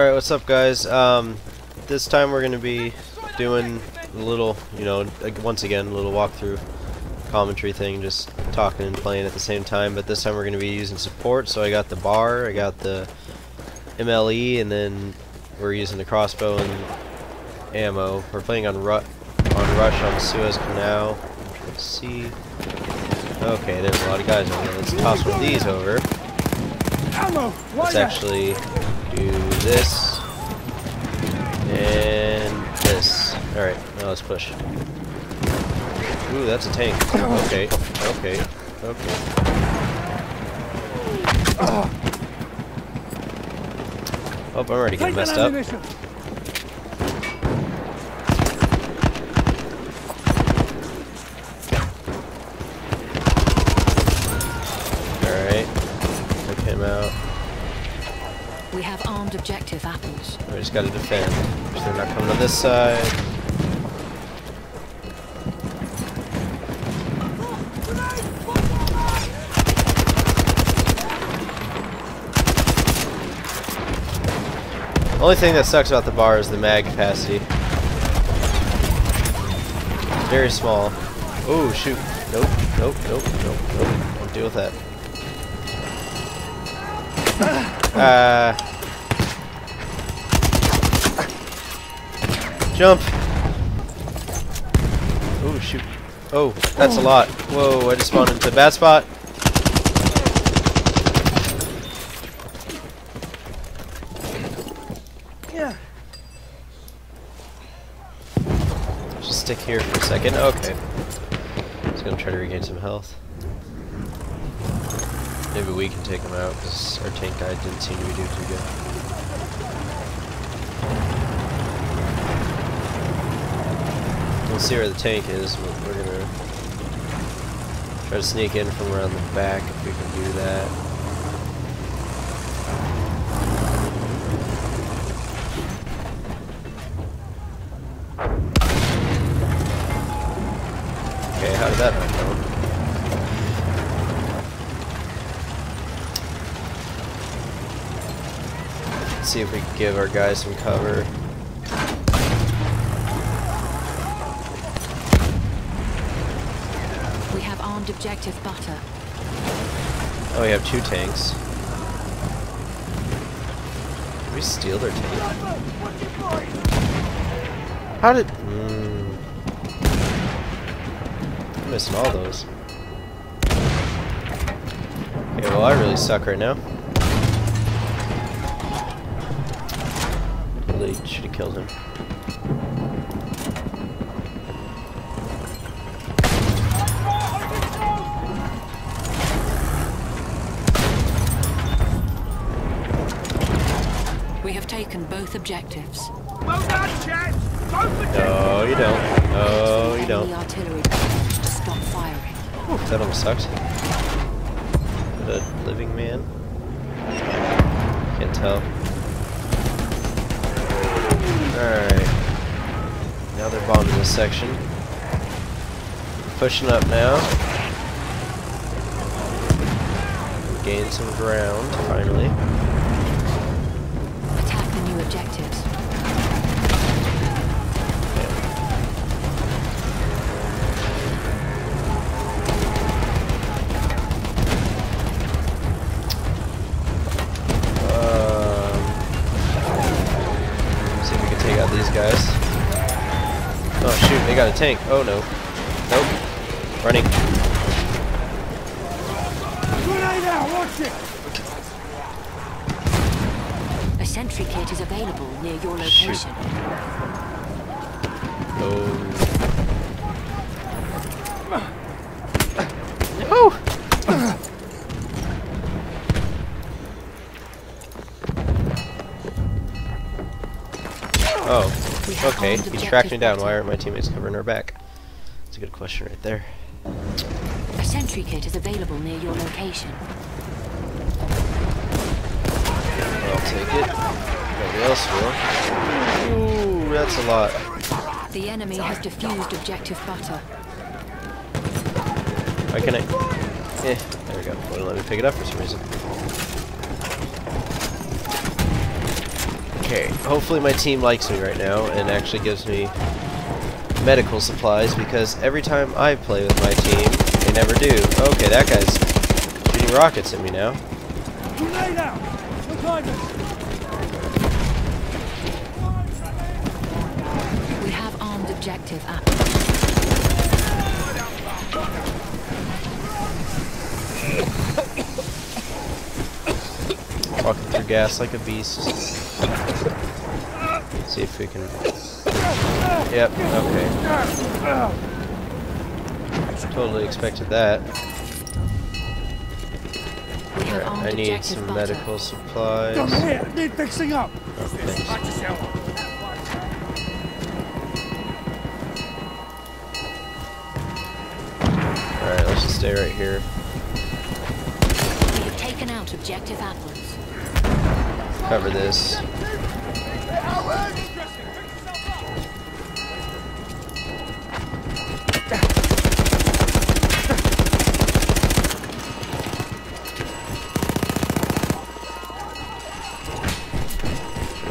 Alright, what's up guys? Um, this time we're going to be doing a little, you know, once again, a little walkthrough commentary thing, just talking and playing at the same time, but this time we're going to be using support, so I got the BAR, I got the MLE, and then we're using the crossbow and ammo. We're playing on, Ru on Rush on Suez Canal. Let's see. Okay, there's a lot of guys over there. Let's toss one of these over. Let's actually do this and this. Alright, now let's push. Ooh, that's a tank. Okay, okay, okay. Oh, I'm already getting messed up. Alright, took him out. We have armed objective apples. We just gotta defend. So they're not coming on this side. Only thing that sucks about the BAR is the mag capacity. Very small. Oh shoot. Nope, nope, nope, nope, nope. Don't deal with that. Ah. Jump! Oh, shoot. Oh, that's a lot. Whoa, I just spawned into a bad spot. Yeah. Just stick here for a second. Okay. Just gonna try to regain some health. Maybe we can take him out because our tank guy didn't seem to be doing too good. See where the tank is. but We're gonna try to sneak in from around the back if we can do that. Okay, how did that go? See if we can give our guys some cover. Objective butter. Oh, we have two tanks. Did we steal their tank? How did... Mm. I'm missing all those. Okay, well I really suck right now. Really should have killed him. Taken both objectives. Well done, chaps! Both the No, you don't. No, you don't. artillery to stop firing. Ooh, that almost sucks. The living man. Can't tell. Alright. Now they're bombing this section. Pushing up now. Gain some ground, finally. Attack objectives. Um, see if we can take out these guys. Oh shoot, they got a tank. Oh no. Nope. Running. Grenade out! Watch it! A sentry kit is available near your location. Oh. No! Oh, okay. armed He tracked me down. Why aren't my teammates covering our back? That's a good question right there. A sentry kit is available near your location. I'll take it. Nobody else will. Ooh, that's a lot. The enemy has defused objective butter. Why can I? Eh, there we go. Wouldn't let me pick it up for some reason. Okay, hopefully my team likes me right now and actually gives me medical supplies because every time I play with my team, they never do. Okay, that guy's shooting rockets at me now. Grenade out! Behind us! We have armed objective. Walking through gas like a beast. See if we can. Yep, okay. Totally expected that. We have Alright, I need some butter. medical supplies. Come here! Need fixing up! Oh, thanks. Watch yourself! Alright, let's just stay right here. We have taken out objective apples. Cover this.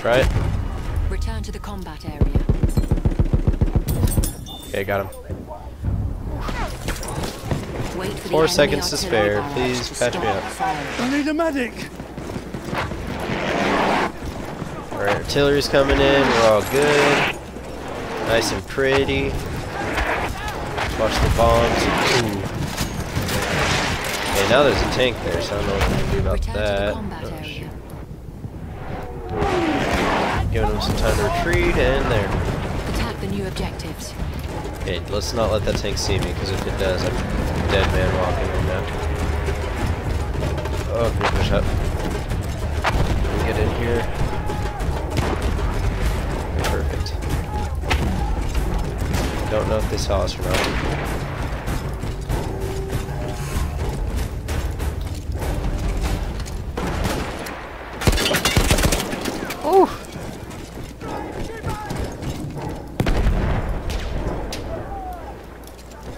Try it. Return to the combat area. Okay, got him. Wait for Four seconds to spare. Please to patch me up. firing. I need a medic! Alright, artillery's coming in. We're all good. Nice and pretty. Watch the bombs. Ooh. Okay, now there's a tank there, so I don't know what I'm gonna do about Return to the that. Giving them some time to retreat, and there. Attack the new objectives. Okay, let's not let that tank see me, because if it does, I'm dead man walking right now. Oh, can push up? Can we get in here? Perfect. Don't know if they saw us or not.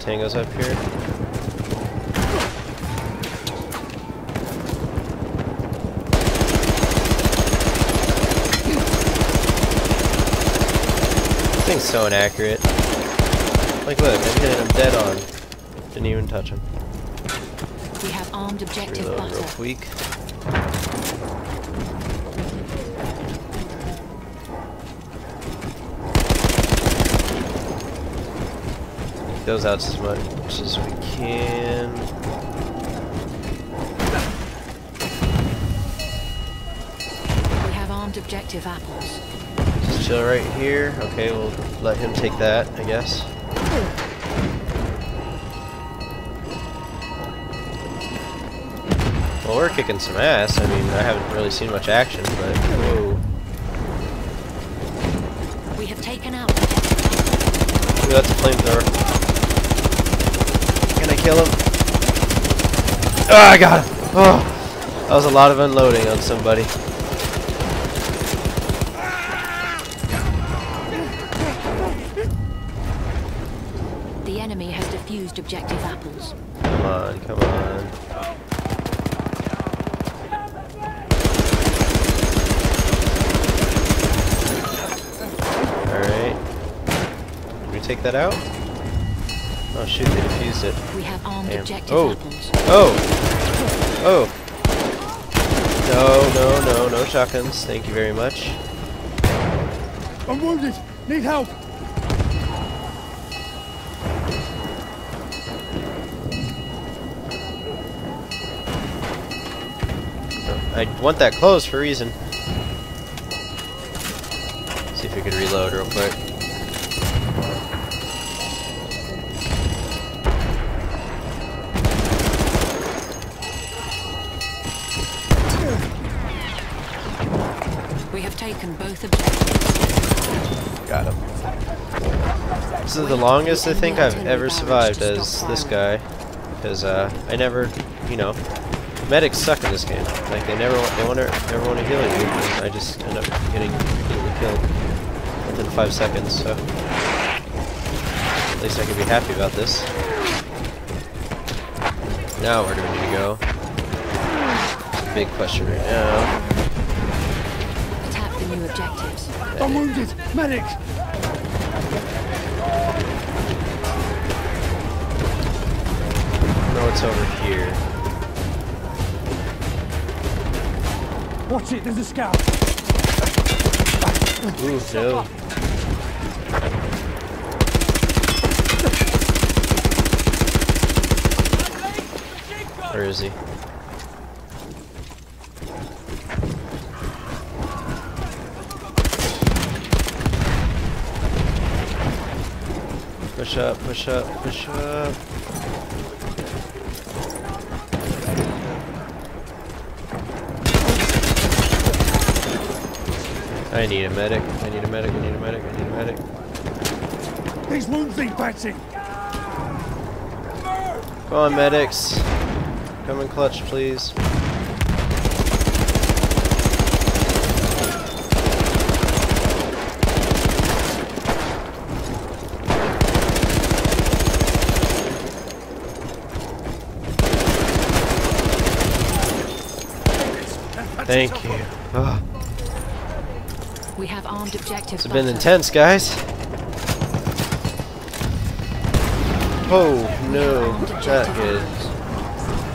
Tango's up here. This thing's so inaccurate. Like, look, I'm hitting him dead on. Didn't even touch him. We have armed objective Reload real butter. quick. Those out as much as we can. We have armed objective apples. Just chill right here. Okay, we'll let him take that, I guess. Well, we're kicking some ass. I mean, I haven't really seen much action, but whoa. We have taken out. Ooh, that's a flamethrower. Can I kill him? Oh, I got him! Oh, that was a lot of unloading on somebody. The enemy has defused objective apples. Come on, come on. Alright. Did we take that out? Oh shoot, they defused it. We have armed Damn. objective Oh. apples. Oh! Oh! No, no, no, no shotguns. Thank you very much. I'm wounded! Need help! I want that closed for a reason. See if we could reload real quick. Taken both objectives. Got him. This is the longest I think I've ever survived as this guy. Because uh, I never, you know, medics suck in this game. Like they never, want- they want to, never want to heal you. And I just end up getting completely killed within five seconds. So at least I can be happy about this. Now where do we need to go? Big question right now. Attack the new objectives. I'm wounded. Medic! No, it's over here. Watch it, there's a scout. Ooh, no. Where is he? Push up, push up, push up. I need a medic. I need a medic. I need a medic. I need a medic. These wounds need patching. Come on, medics. Come in clutch, please. Thank you. Ugh. We have armed objective It's been intense, guys. Oh no, not good.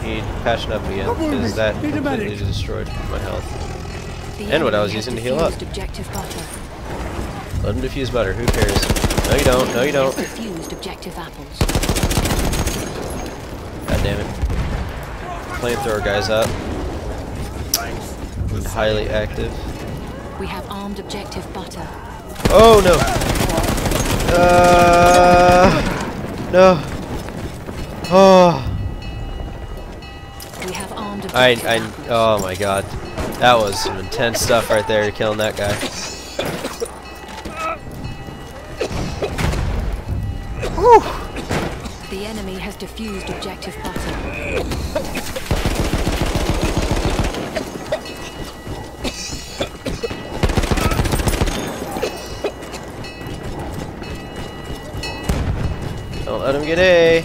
Need patching up again because that Need a completely medic. destroyed my health. And what I enemy was using to heal up. Objective butter. Let him defuse butter. Who cares? No, you don't. No, you don't. Defused objective apples. God damn it. Flamethrower guys up. Highly active. We have armed objective butter. Oh no. Uh, no. Oh. We have armed I, I, oh my god. That was some intense stuff right there, killing that guy. The enemy has defused objective butter. Don't let him get A.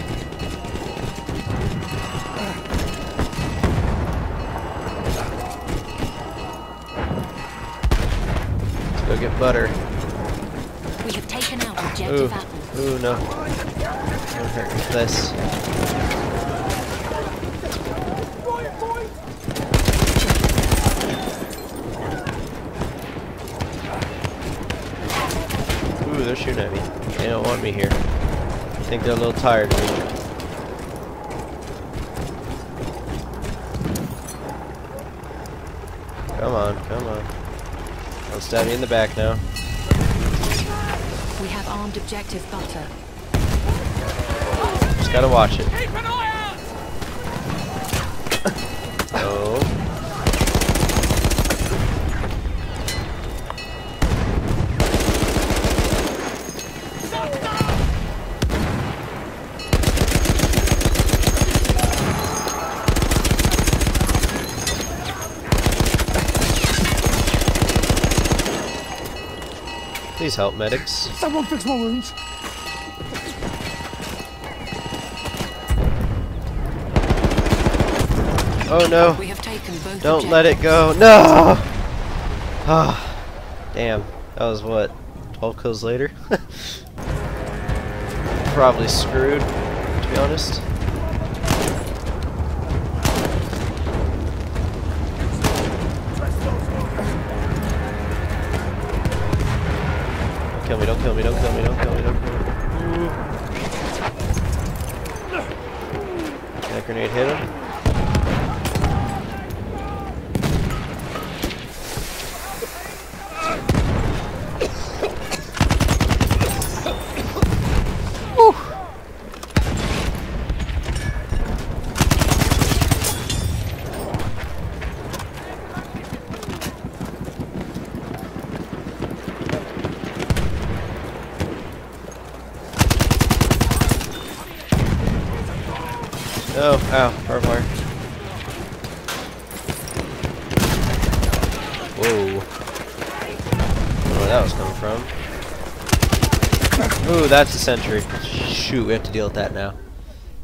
Let's go get butter. We have taken out objective apples. ooh, no. Don't hurt me. This. Ooh, they're shooting at me. They don't want me here. I think they're a little tired of me. Come on, come on. Don't stab me in the back now. We have armed objective butter. Just gotta watch it. Oh. Please help, medics. Someone fix my wounds. Oh no. We have taken both Don't let it go. No! Ah, damn. That was what? 12 kills later? Probably screwed, to be honest. Don't kill me, don't kill me, don't kill me, don't kill me, don't kill me. Ooh. That grenade hit him. Oh, ow, barbed wire. Whoa. Don't know where that was coming from. Ooh, that's a sentry. Shoot, we have to deal with that now.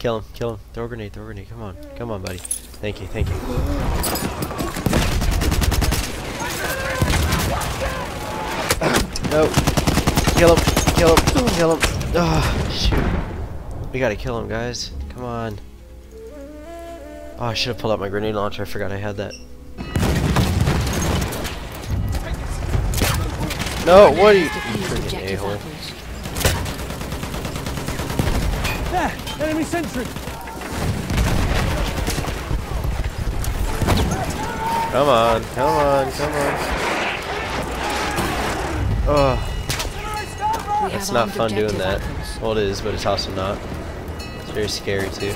Kill him, kill him. Throw a grenade, throw a grenade. Come on, come on, buddy. Thank you, thank you. No. Kill him. Kill him. Kill him. Oh, shoot. We gotta kill him, guys. Come on. Oh, I should have pulled out my grenade launcher. I forgot I had that. No, what are you, you freaking a-hole. apples. There! Enemy sentry! Come on, come on, come on. We it's not fun doing that. apples. Well, it is, but it's also not. It's very scary too.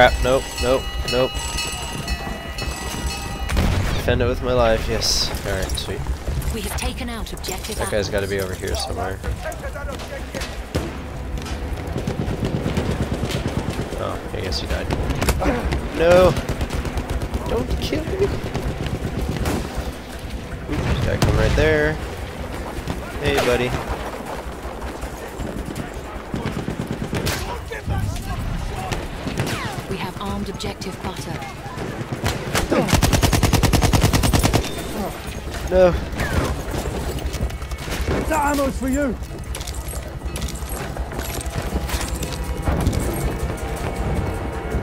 Crap, nope, nope, nope. Defend it with my life, yes. Alright, sweet. We have taken out objective That guy's gotta be over here somewhere. Oh, I guess he died. No! Don't kill me! Oops, guy come right there. Hey, buddy. We have armed objective butter. No! That ammo's for you!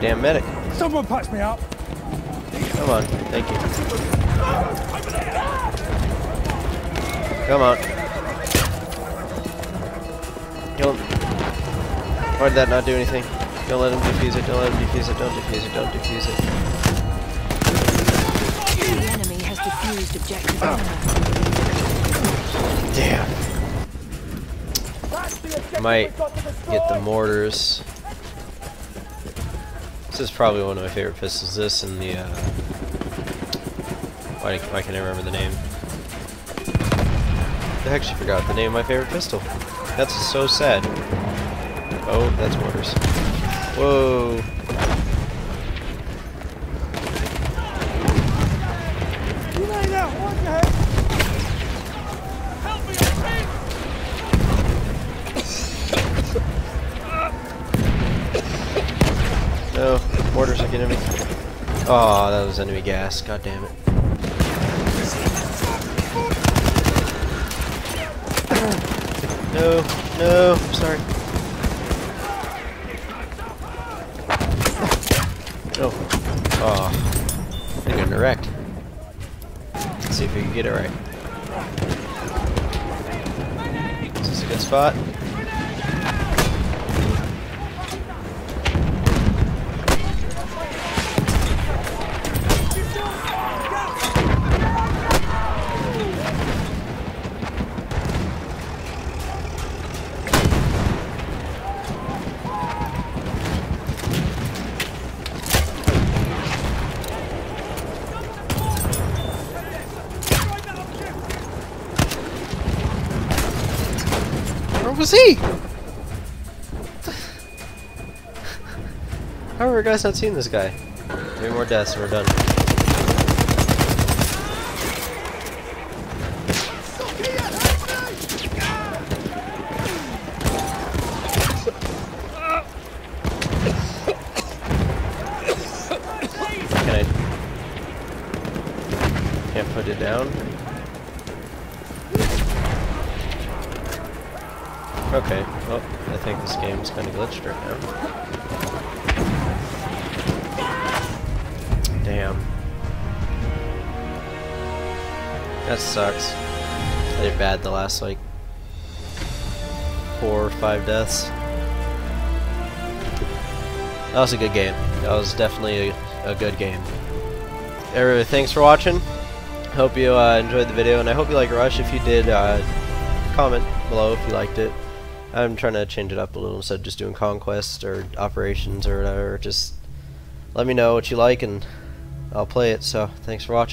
Damn medic. Someone patch me up! Come on, thank you. Come on. Kill him. Why did that not do anything? Don't let him defuse it, don't let him defuse it, don't defuse it, don't defuse it. The enemy has defused objective butter. Damn. Might get the mortars. This is probably one of my favorite pistols. This and the, uh... Why, why can I remember the name? I actually forgot the name of my favorite pistol. That's so sad. Oh, that's mortars. Whoa. No, mortars are getting me. Oh, that was enemy gas. God damn it. No, no, I'm sorry. No. Oh. Uh, I'm getting wrecked. Let's see if we can get it right. This is this a good spot? Was he? How are guys not seeing this guy? Three more deaths and we're done. Can I... Can't put it down? Okay, well, I think this game's kind of glitched right now. Damn. That sucks. I did bad the last, like, four or five deaths. That was a good game. That was definitely a, a good game. Everybody, thanks for watching. Hope you uh, enjoyed the video, and I hope you like Rush. If you did, uh, comment below if you liked it. I'm trying to change it up a little instead of just doing conquest or operations or whatever. Just let me know what you like and I'll play it. So thanks for watching.